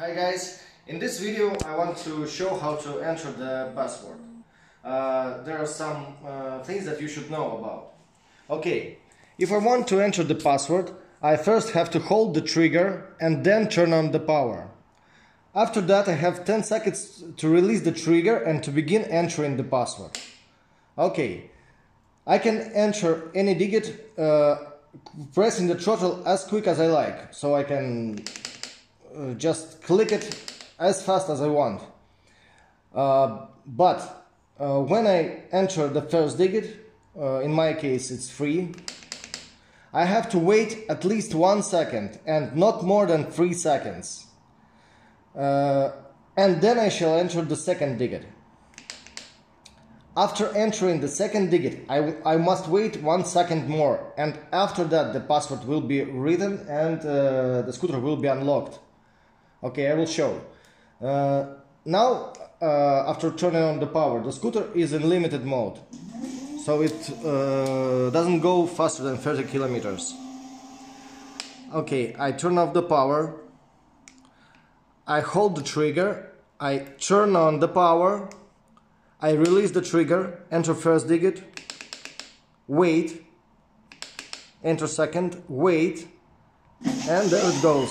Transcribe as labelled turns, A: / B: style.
A: Hi guys, in this video I want to show how to enter the password. Uh, there are some uh, things that you should know about. Okay, if I want to enter the password, I first have to hold the trigger and then turn on the power. After that I have 10 seconds to release the trigger and to begin entering the password. Okay, I can enter any digit uh, pressing the throttle as quick as I like, so I can uh, just click it as fast as I want. Uh, but uh, when I enter the first digit, uh, in my case it's 3, I have to wait at least one second and not more than 3 seconds. Uh, and then I shall enter the second digit. After entering the second digit, I, I must wait one second more and after that the password will be written and uh, the scooter will be unlocked. Okay, I will show. Uh, now, uh, after turning on the power, the scooter is in limited mode. So it uh, doesn't go faster than 30 kilometers. Okay, I turn off the power. I hold the trigger. I turn on the power. I release the trigger, enter first digit, wait, enter second, wait, and there it goes.